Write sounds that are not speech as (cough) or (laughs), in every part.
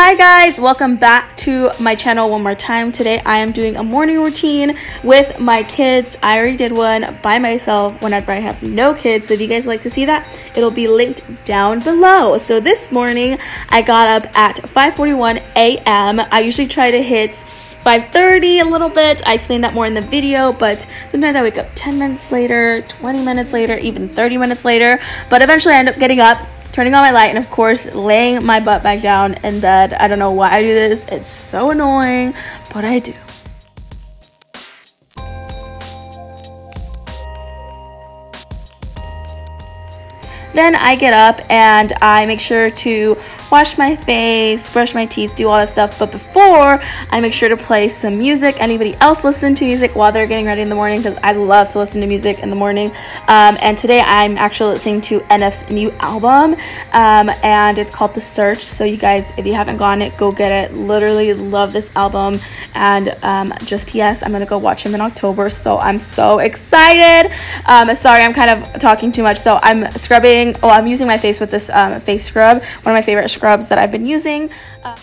Hi guys, welcome back to my channel one more time. Today I am doing a morning routine with my kids. I already did one by myself whenever I have no kids. So if you guys would like to see that, it'll be linked down below. So this morning I got up at 5:41 a.m. I usually try to hit 5.30 a little bit. I explained that more in the video, but sometimes I wake up 10 minutes later, 20 minutes later, even 30 minutes later. But eventually I end up getting up turning on my light, and of course, laying my butt back down in bed. I don't know why I do this. It's so annoying, but I do. Then I get up and I make sure to wash my face, brush my teeth, do all that stuff. But before, I make sure to play some music. Anybody else listen to music while they're getting ready in the morning? Because I love to listen to music in the morning. Um, and today I'm actually listening to NF's new album, um, and it's called The Search. So you guys, if you haven't gotten it, go get it. Literally love this album. And um, just PS, I'm gonna go watch him in October. So I'm so excited. Um, sorry, I'm kind of talking too much. So I'm scrubbing. Oh, I'm using my face with this um, face scrub. One of my favorite scrubs that I've been using. Uh,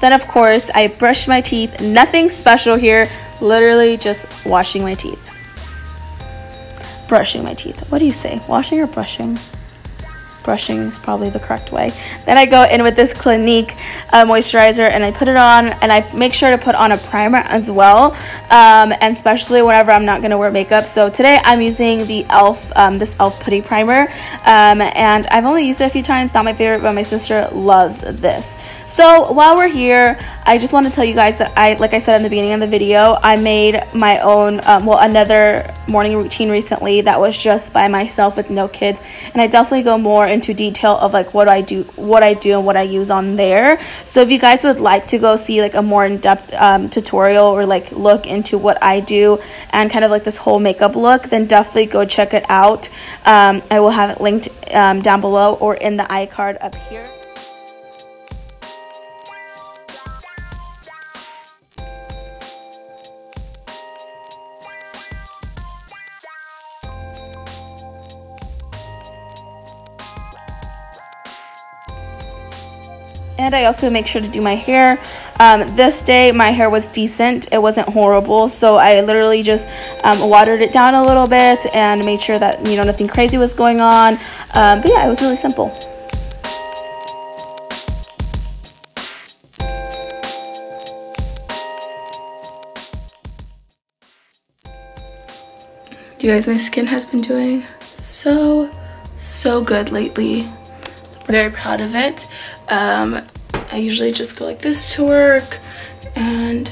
Then, of course, I brush my teeth. Nothing special here. Literally just washing my teeth. Brushing my teeth. What do you say? Washing or brushing? Brushing is probably the correct way. Then I go in with this Clinique uh, moisturizer and I put it on and I make sure to put on a primer as well, um, and especially whenever I'm not to wear makeup. So today I'm using the e.l.f., um, this e.l.f. putty primer, um, and I've only used it a few times, not my favorite, but my sister loves this. So while we're here, I just want to tell you guys that I, like I said in the beginning of the video, I made my own, um, well, another morning routine recently that was just by myself with no kids. And I definitely go more into detail of like what I do, what I do and what I use on there. So if you guys would like to go see like a more in-depth um, tutorial or like look into what I do and kind of like this whole makeup look, then definitely go check it out. Um, I will have it linked um, down below or in the iCard up here. And I also make sure to do my hair. Um, this day my hair was decent, it wasn't horrible, so I literally just um, watered it down a little bit and made sure that you know nothing crazy was going on. Um, but yeah, it was really simple. You guys, my skin has been doing so, so good lately. Very proud of it. Um, I usually just go like this to work and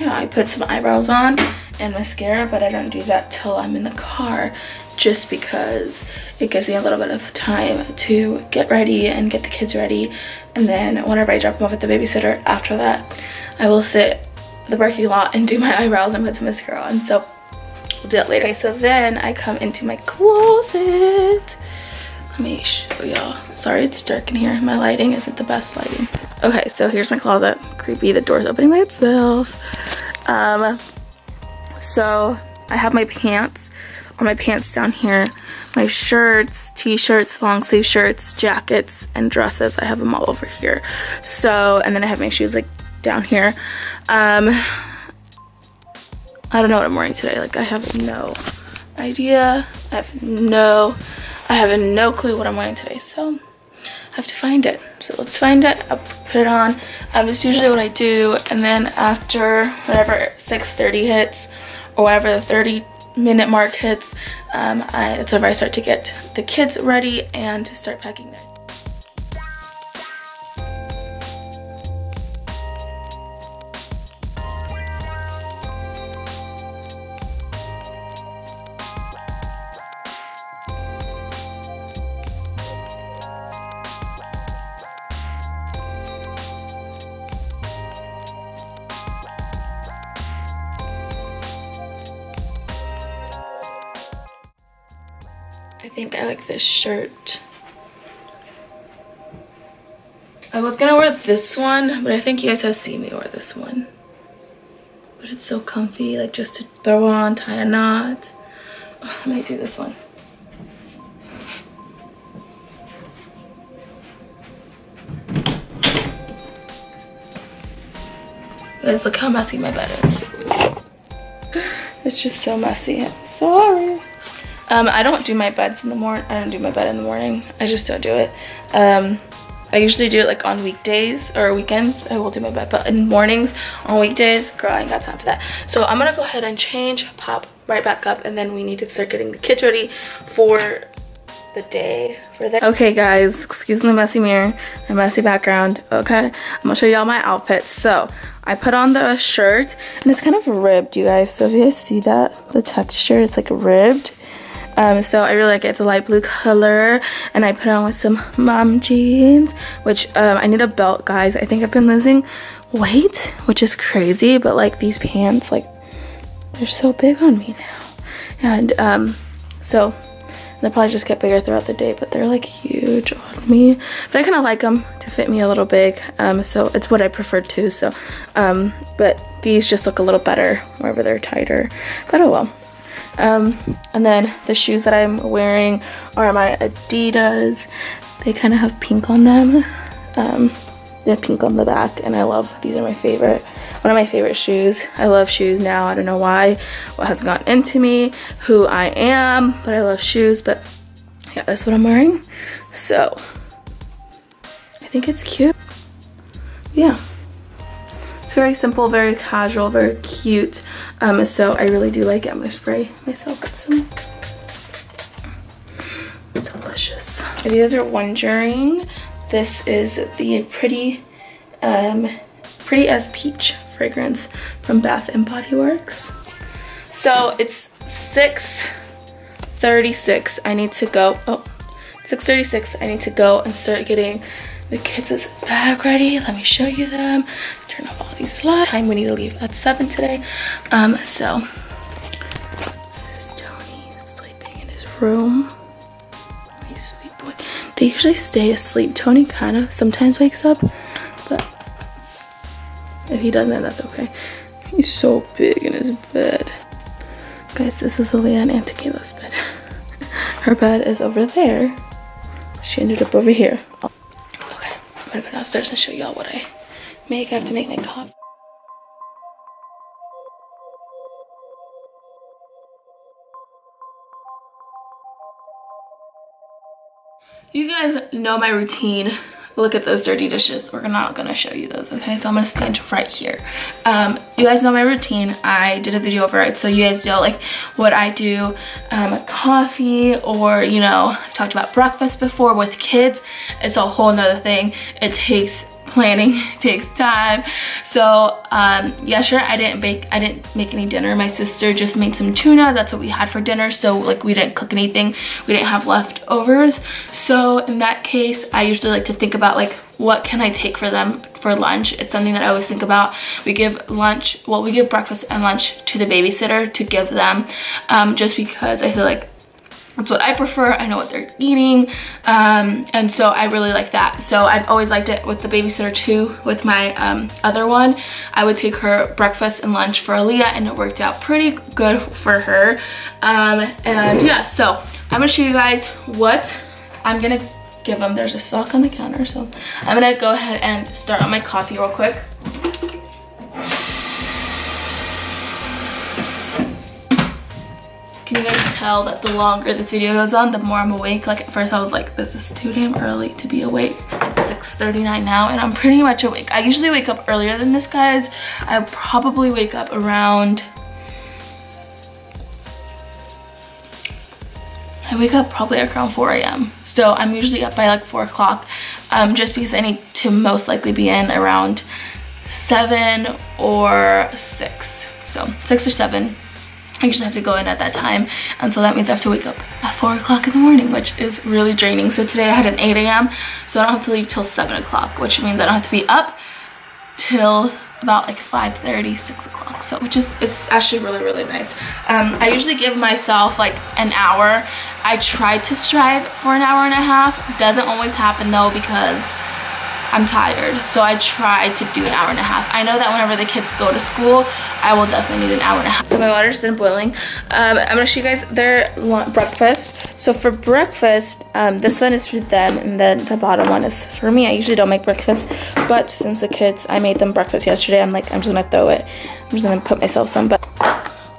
yeah, I put some eyebrows on and mascara, but I don't do that till I'm in the car just because it gives me a little bit of time to get ready and get the kids ready. And then whenever I drop them off at the babysitter, after that, I will sit the parking lot and do my (laughs) eyebrows and put some mascara on. So we'll do that later. Okay, so then I come into my closet let me show y'all. Sorry it's dark in here. My lighting isn't the best lighting. Okay, so here's my closet. Creepy, the door's opening by itself. Um, so I have my pants, or my pants down here. My shirts, t-shirts, long sleeve shirts, jackets, and dresses. I have them all over here. So, and then I have my shoes like down here. Um, I don't know what I'm wearing today. Like I have no idea. I have no I have no clue what I'm wearing today, so I have to find it. So let's find it, I'll put it on. Um, it's usually what I do, and then after whatever 6.30 hits, or whatever the 30 minute mark hits, um, I, that's whenever I start to get the kids ready and start packing their shirt. I was gonna wear this one, but I think you guys have seen me wear this one. but it's so comfy, like just to throw on, tie a knot. Oh, I might do this one. Guys, look how messy my bed is. (laughs) It's just so messy. sorry. Um, I don't do my beds in the morning. I don't do my bed in the morning. I just don't do it. Um, I usually do it like on weekdays or weekends. I will do my bed, but in mornings, on weekdays, girl, I ain't got time for that. So I'm gonna go ahead and change, pop right back up, and then we need to start getting the kids ready for the day for that. Okay guys, excuse the messy mirror, my messy background, okay? I'm gonna show y'all my outfits. So I put on the shirt and it's kind of ribbed, you guys. So if you guys see that, the texture, it's like ribbed. Um, so I really like it. It's a light blue color. And I put on with some mom jeans, which um, I need a belt, guys. I think I've been losing weight, which is crazy. But like these pants, like they're so big on me now. And um, so they'll probably just get bigger throughout the day, but they're like huge on me. But I kind of like them to fit me a little big. Um, so it's what I prefer too. So, um, but these just look a little better wherever they're tighter. But oh well. Um, and then the shoes that I'm wearing are my Adidas. They kind of have pink on them. Um, they have pink on the back and I love, these are my favorite, one of my favorite shoes. I love shoes now. I don't know why, what has gotten into me, who I am, but I love shoes. But yeah, that's what I'm wearing. So I think it's cute. Yeah very simple, very casual, very cute. Um, so I really do like it. I'm gonna spray myself with some. Delicious. If you guys are wondering, this is the Pretty, um, Pretty as Peach fragrance from Bath and Body Works. So it's 6.36. I need to go, oh, 6.36. I need to go and start getting the kids' bag ready. Let me show you them. Turn off all these lights. Time we need to leave at 7 today. Um, so this is Tony sleeping in his room. He's sweet boy. They usually stay asleep. Tony kind of sometimes wakes up, but if he doesn't, that's okay. He's so big in his bed. Guys, this is Aaliyah and Auntie Kayla's bed. (laughs) Her bed is over there. She ended up over here. Gonna go downstairs and show y'all what I make. I have to make my coffee. You guys know my routine look at those dirty dishes. We're not gonna show you those, okay? So I'm gonna stand right here. Um, you guys know my routine. I did a video over it, so you guys know like what I do, um, coffee, or you know, I've talked about breakfast before with kids. It's a whole nother thing. It takes planning (laughs) takes time. So um sure i didn't bake i didn't make any dinner. My sister just made some tuna. That's what we had for dinner. So like we didn't cook anything. We didn't have leftovers. So in that case i usually like to think about like what can i take for them for lunch? It's something that i always think about. We give lunch well we give breakfast and lunch to the babysitter to give them um, just because i feel like that's what I prefer. I know what they're eating. Um, and so I really like that. So I've always liked it with the babysitter too. With my um, other one, I would take her breakfast and lunch for Aaliyah and it worked out pretty good for her. Um, and yeah, so I'm gonna show you guys what I'm gonna give them. There's a sock on the counter. So I'm gonna go ahead and start on my coffee real quick. Can you guys tell that the longer this video goes on, the more I'm awake? Like at first I was like, this is too damn early to be awake. It's 6.39 now and I'm pretty much awake. I usually wake up earlier than this, guys. I probably wake up around... I wake up probably around 4 a.m. So I'm usually up by like 4 o'clock um, just because I need to most likely be in around 7 or 6. So 6 or 7 I usually have to go in at that time and so that means I have to wake up at 4 o'clock in the morning which is really draining. So today I had an 8 a.m. so I don't have to leave till 7 o'clock which means I don't have to be up till about like 5:30, 6 o'clock so which is it's actually really really nice um, i usually give myself like an hour i try to strive for an hour and a half doesn't always happen though because I'm tired. So I try to do an hour and a half. I know that whenever the kids go to school, I will definitely need an hour and a half. So my water's done boiling. Um, I'm gonna show you guys their breakfast. So for breakfast, um, this one is for them and then the bottom one is for me. I usually don't make breakfast, but since the kids, I made them breakfast yesterday, I'm like, I'm just gonna throw it. I'm just gonna put myself some, but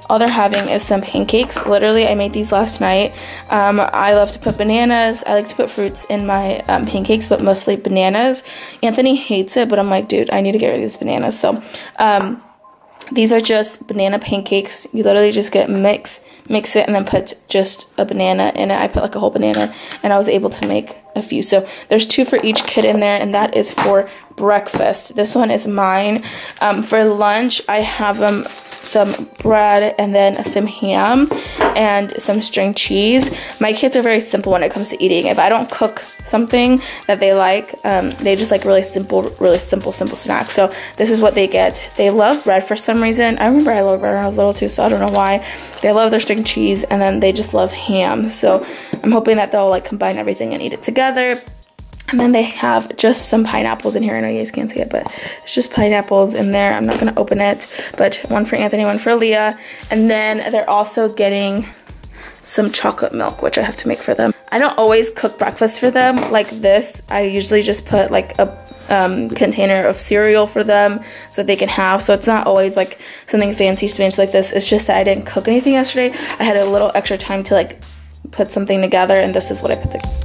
all they're having is some pancakes. Literally, I made these last night. Um, I love to put bananas. I like to put fruits in my um, pancakes, but mostly bananas. Anthony hates it, but I'm like, dude, I need to get rid of these bananas. So, um, these are just banana pancakes. You literally just get mix, mix it, and then put just a banana in it. I put like a whole banana, and I was able to make a few. So there's two for each kid in there, and that is for breakfast. This one is mine. Um, for lunch, I have them some bread and then some ham and some string cheese. My kids are very simple when it comes to eating. If I don't cook something that they like, um, they just like really simple, really simple, simple snacks. So this is what they get. They love bread for some reason. I remember I loved bread when I was little too, so I don't know why. They love their string cheese and then they just love ham. So I'm hoping that they'll like combine everything and eat it together. And then they have just some pineapples in here. I know you guys can't see it, but it's just pineapples in there. I'm not going to open it, but one for Anthony, one for Leah. And then they're also getting some chocolate milk, which I have to make for them. I don't always cook breakfast for them like this. I usually just put like a um, container of cereal for them so they can have. So it's not always like something fancy spinach like this. It's just that I didn't cook anything yesterday. I had a little extra time to like put something together and this is what I put together.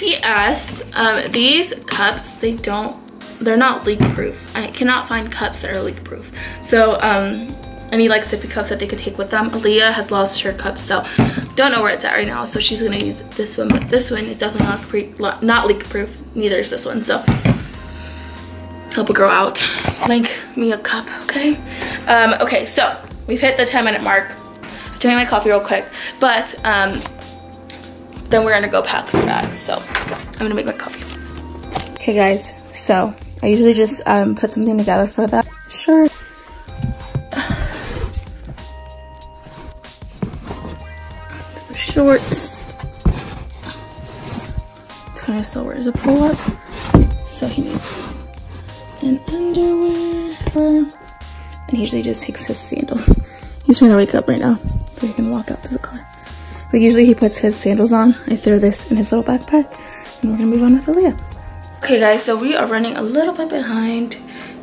P.S. Um, these cups, they don't, they're not leak proof. I cannot find cups that are leak proof. So, um, any like sippy cups that they could take with them. Aaliyah has lost her cup, so don't know where it's at right now. So she's gonna use this one, but this one is definitely not, not leak proof. Neither is this one, so help it grow out. Link me a cup, okay? Um, okay, so we've hit the 10 minute mark. I'm my coffee real quick, but um, then we're gonna go pack the bags. So I'm gonna make my coffee. Okay guys, so I usually just um, put something together for that shirt. (sighs) Shorts. Tony still wears a pull-up, so he needs an underwear. And he usually just takes his sandals. He's trying to wake up right now, so he can walk out to the car. But usually he puts his sandals on. I throw this in his little backpack and we're gonna move on with Aaliyah. Okay guys, so we are running a little bit behind.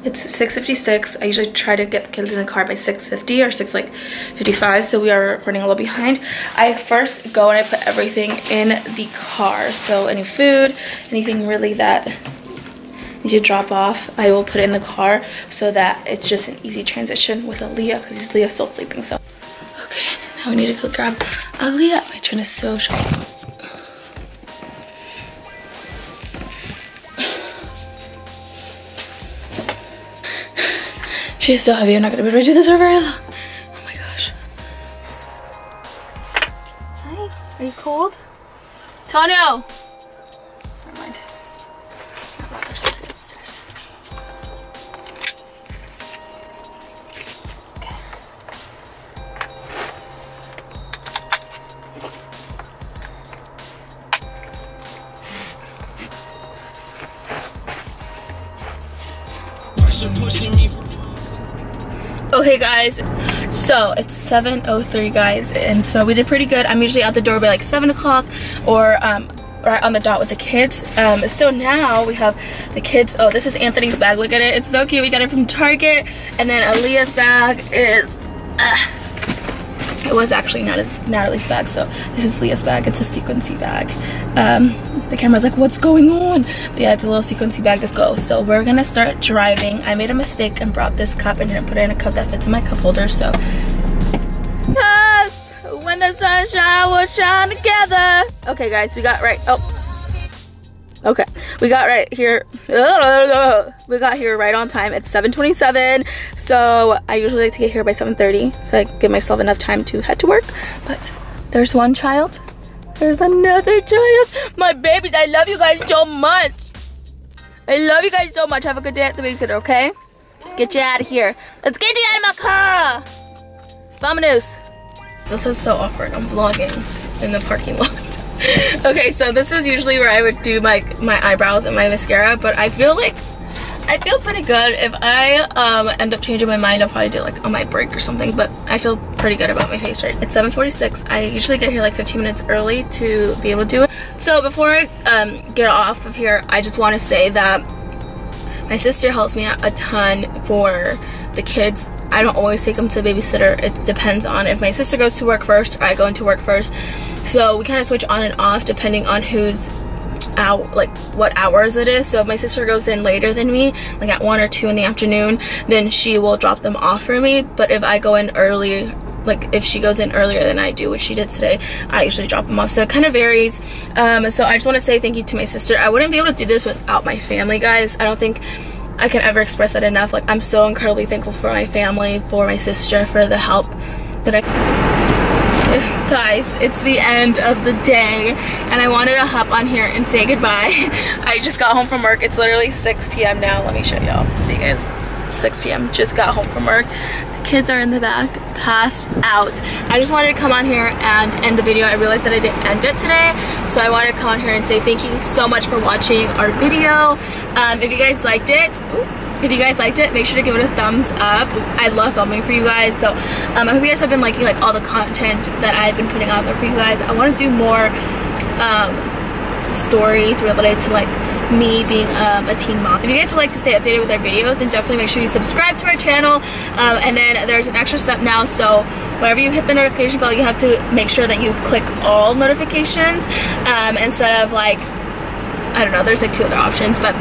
It's 6.56. I usually try to get the kids in the car by 6.50 or 6 like 55, so we are running a little behind. I first go and I put everything in the car. So any food, anything really that you should drop off, I will put it in the car so that it's just an easy transition with Aaliyah because Leah's still sleeping. So, we need to go grab Aaliyah. My turn is so short. She's so heavy, I'm not gonna be able to do this for very long. Oh my gosh. Hi, are you cold? Tonio! Guys, so it's 7.03 guys, and so we did pretty good. I'm usually out the door by like 7 o'clock or um, right on the dot with the kids. Um, so now we have the kids, oh this is Anthony's bag, look at it, it's so cute. We got it from Target, and then Aaliyah's bag is, uh, it was actually not it's Natalie's bag, so this is Leah's bag. It's a sequency bag. Um, the camera's like, what's going on? But yeah, it's a little sequency bag. Let's go. So we're gonna start driving. I made a mistake and brought this cup and didn't put it in a cup that fits in my cup holder. So yes, when the sunshine will shine together. Okay, guys, we got right. Oh, Okay, we got right here. (laughs) We got here right on time. It's 7:27. So I usually like to get here by 7:30, so I give myself enough time to head to work. But there's one child. There's another child. My babies, I love you guys so much. I love you guys so much. Have a good day at the babysitter, okay? Let's get you out of here. Let's get you out of my car. Vamonos. This is so awkward. I'm vlogging in the parking lot. (laughs) okay, so this is usually where I would do my my eyebrows and my mascara, but I feel like I feel pretty good. If I um, end up changing my mind, I'll probably do like on my break or something, but I feel pretty good about my face right It's 7.46. I usually get here like 15 minutes early to be able to do it. So before I um, get off of here, I just want to say that my sister helps me out a ton for the kids. I don't always take them to the babysitter. It depends on if my sister goes to work first or I go into work first. So we kind of switch on and off depending on who's out like what hours it is so if my sister goes in later than me like at one or two in the afternoon then she will drop them off for me but if I go in early like if she goes in earlier than I do, which she did today, I usually drop them off. So it kind of varies. Um, so I just want to say thank you to my sister. I wouldn't be able to do this without my family, guys. I don't think I can ever express that enough. Like I'm so incredibly thankful for my family, for my sister, for the help that I (laughs) guys it's the end of the day and I wanted to hop on here and say goodbye (laughs) I just got home from work it's literally 6 p.m. now let me show y'all see you guys 6 p.m. just got home from work the kids are in the back passed out I just wanted to come on here and end the video I realized that I didn't end it today so I wanted to come on here and say thank you so much for watching our video um, if you guys liked it if you guys liked it, make sure to give it a thumbs up. I love filming for you guys. So um, I hope you guys have been liking like all the content that I've been putting out there for you guys. I want to do more um, stories related to like me being um, a teen mom. If you guys would like to stay updated with our videos, then definitely make sure you subscribe to our channel. Um, and then there's an extra step now, so whenever you hit the notification bell, you have to make sure that you click all notifications um, instead of like, I don't know, there's like two other options, but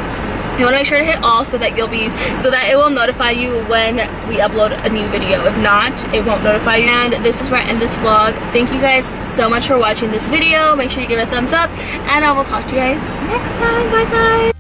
you want to make sure to hit all so that you'll be so that it will notify you when we upload a new video. If not it won't notify you. And this is where I end this vlog. Thank you guys so much for watching this video. Make sure you give it a thumbs up and I will talk to you guys next time. Bye guys